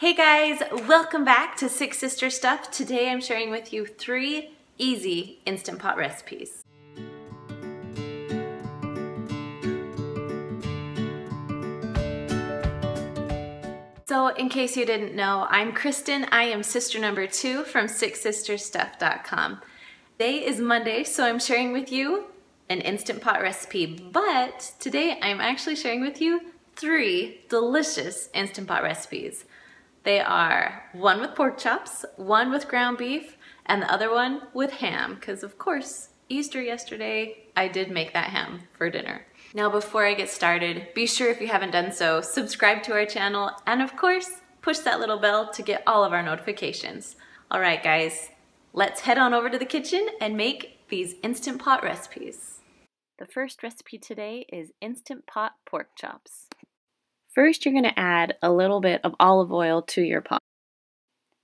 Hey guys, welcome back to Six Sisters' Stuff. Today I'm sharing with you three easy Instant Pot recipes. So in case you didn't know, I'm Kristen. I am sister number two from SixSistersStuff.com. Today is Monday, so I'm sharing with you an Instant Pot recipe, but today I'm actually sharing with you three delicious Instant Pot recipes. They are one with pork chops, one with ground beef, and the other one with ham, because of course, Easter yesterday, I did make that ham for dinner. Now before I get started, be sure if you haven't done so, subscribe to our channel, and of course, push that little bell to get all of our notifications. All right guys, let's head on over to the kitchen and make these Instant Pot recipes. The first recipe today is Instant Pot Pork Chops. First, you're gonna add a little bit of olive oil to your pot.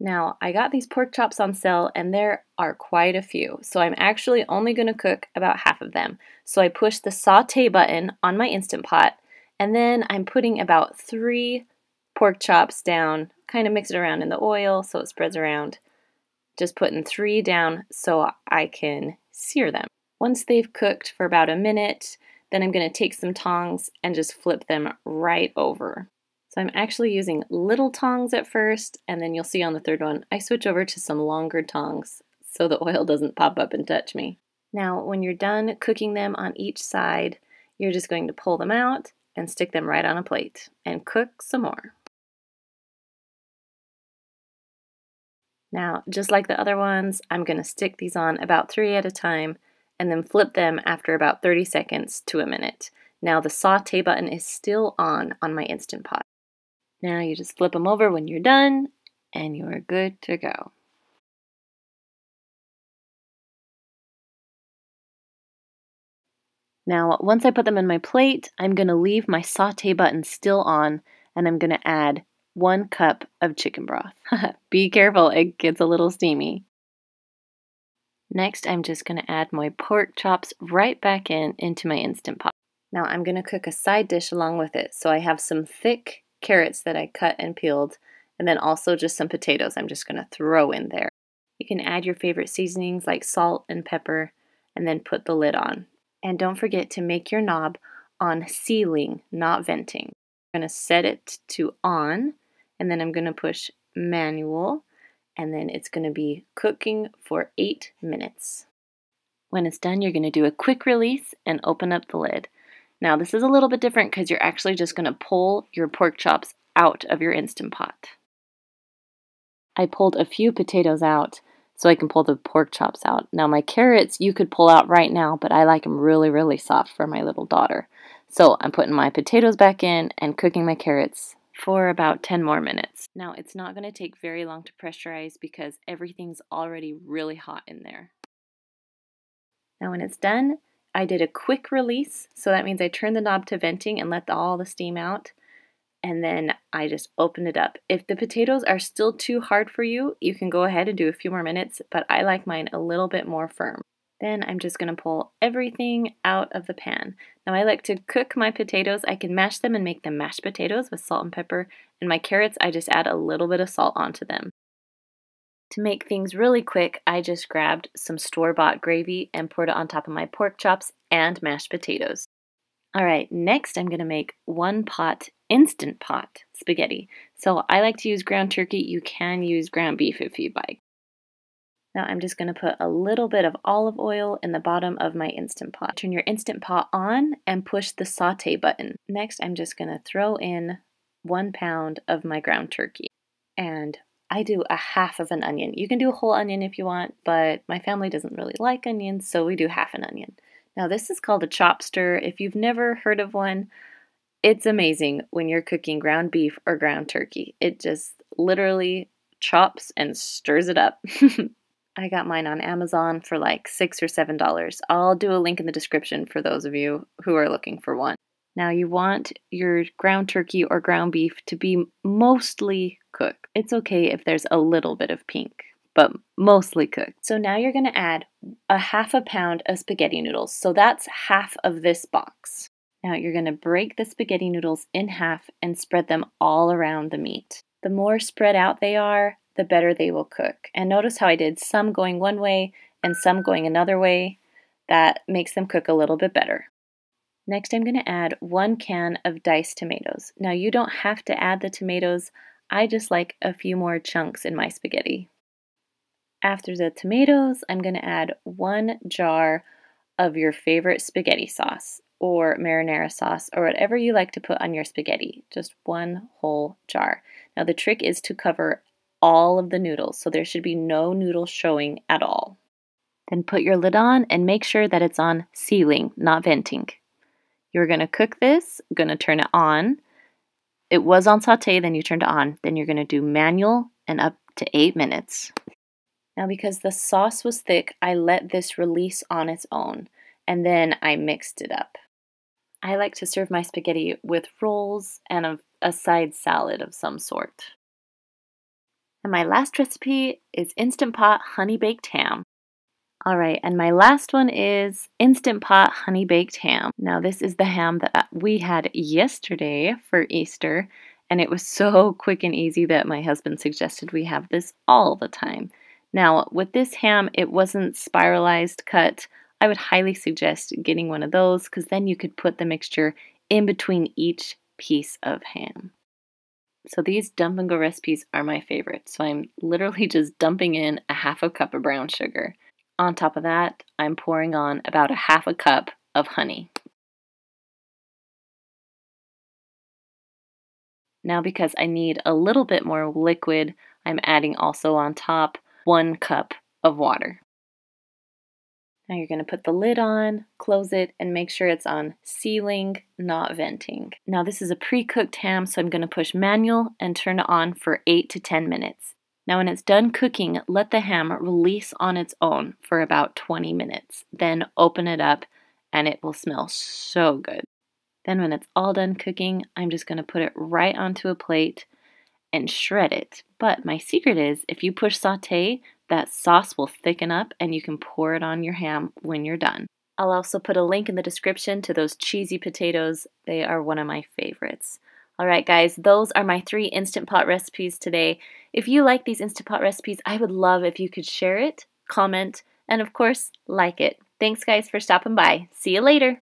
Now, I got these pork chops on sale and there are quite a few, so I'm actually only going to cook about half of them. So I push the saute button on my Instant Pot and then I'm putting about three pork chops down, kind of mix it around in the oil so it spreads around. Just putting three down so I can sear them. Once they've cooked for about a minute, then I'm going to take some tongs and just flip them right over. So I'm actually using little tongs at first, and then you'll see on the third one, I switch over to some longer tongs so the oil doesn't pop up and touch me. Now, when you're done cooking them on each side, you're just going to pull them out and stick them right on a plate and cook some more. Now, just like the other ones, I'm going to stick these on about three at a time and then flip them after about 30 seconds to a minute. Now the saute button is still on on my Instant Pot. Now you just flip them over when you're done and you're good to go. Now, once I put them in my plate, I'm going to leave my saute button still on and I'm going to add one cup of chicken broth. Be careful, it gets a little steamy. Next, I'm just going to add my pork chops right back in into my Instant Pot. Now I'm going to cook a side dish along with it. So I have some thick carrots that I cut and peeled, and then also just some potatoes I'm just going to throw in there. You can add your favorite seasonings like salt and pepper, and then put the lid on. And don't forget to make your knob on sealing, not venting. I'm going to set it to on, and then I'm going to push manual, and then it's going to be cooking for eight minutes. When it's done, you're going to do a quick release and open up the lid. Now this is a little bit different because you're actually just going to pull your pork chops out of your Instant Pot. I pulled a few potatoes out so I can pull the pork chops out. Now my carrots you could pull out right now, but I like them really, really soft for my little daughter. So I'm putting my potatoes back in and cooking my carrots for about 10 more minutes. Now it's not going to take very long to pressurize because everything's already really hot in there. Now when it's done, I did a quick release, so that means I turned the knob to venting and let all the steam out, and then I just opened it up. If the potatoes are still too hard for you, you can go ahead and do a few more minutes, but I like mine a little bit more firm. Then I'm just going to pull everything out of the pan. Now I like to cook my potatoes. I can mash them and make them mashed potatoes with salt and pepper, and my carrots I just add a little bit of salt onto them. To make things really quick, I just grabbed some store-bought gravy and poured it on top of my pork chops and mashed potatoes. All right, next I'm going to make one pot Instant Pot spaghetti. So I like to use ground turkey. You can use ground beef if you'd like. Now I'm just going to put a little bit of olive oil in the bottom of my Instant Pot. Turn your Instant Pot on and push the saute button. Next I'm just going to throw in one pound of my ground turkey and I do a half of an onion. You can do a whole onion if you want, but my family doesn't really like onions, so we do half an onion. Now, this is called a Chop Stir. If you've never heard of one, it's amazing when you're cooking ground beef or ground turkey. It just literally chops and stirs it up. I got mine on Amazon for like six or seven dollars. I'll do a link in the description for those of you who are looking for one. Now, you want your ground turkey or ground beef to be mostly cooked. It's okay if there's a little bit of pink, but mostly cooked. So now you're to add a half a pound of spaghetti noodles. So that's half of this box. Now you're to break the spaghetti noodles in half and spread them all around the meat. The more spread out they are, the better they will cook. And notice how I did some going one way and some going another way. That makes them cook a little bit better. Next, I'm going to add one can of diced tomatoes. Now, you don't have to add the tomatoes. I just like a few more chunks in my spaghetti. After the tomatoes, I'm going to add one jar of your favorite spaghetti sauce or marinara sauce or whatever you like to put on your spaghetti. Just one whole jar. Now, the trick is to cover all of the noodles, so there should be no noodles showing at all. Then put your lid on and make sure that it's on sealing, not venting. You're to cook this, to turn it on. It was on saute, then you turned it on. Then you're to do manual and up to eight minutes. Now, because the sauce was thick, I let this release on its own and then I mixed it up. I like to serve my spaghetti with rolls and a, a side salad of some sort. And my last recipe is Instant Pot Honey Baked Ham. All right, and my last one is Instant Pot Honey Baked Ham. Now, this is the ham that we had yesterday for Easter, and it was so quick and easy that my husband suggested we have this all the time. Now, with this ham, it wasn't spiralized cut. I would highly suggest getting one of those because then you could put the mixture in between each piece of ham. So these dump and go recipes are my favorite. So I'm literally just dumping in a half a cup of brown sugar. On top of that, I'm pouring on about a half a cup of honey. Now because I need a little bit more liquid, I'm adding also on top one cup of water. Now you're going to put the lid on, close it, and make sure it's on sealing, not venting. Now this is a pre-cooked ham, so I'm going to push manual and turn it on for 8 to 10 minutes. Now when it's done cooking, let the ham release on its own for about 20 minutes. Then open it up and it will smell so good. Then when it's all done cooking, I'm just going to put it right onto a plate and shred it. But my secret is if you push saute, that sauce will thicken up and you can pour it on your ham when you're done. I'll also put a link in the description to those cheesy potatoes. They are one of my favorites. All right, guys, those are my three Instant Pot recipes today. If you like these Instant Pot recipes, I would love if you could share it, comment, and of course, like it. Thanks, guys, for stopping by. See you later.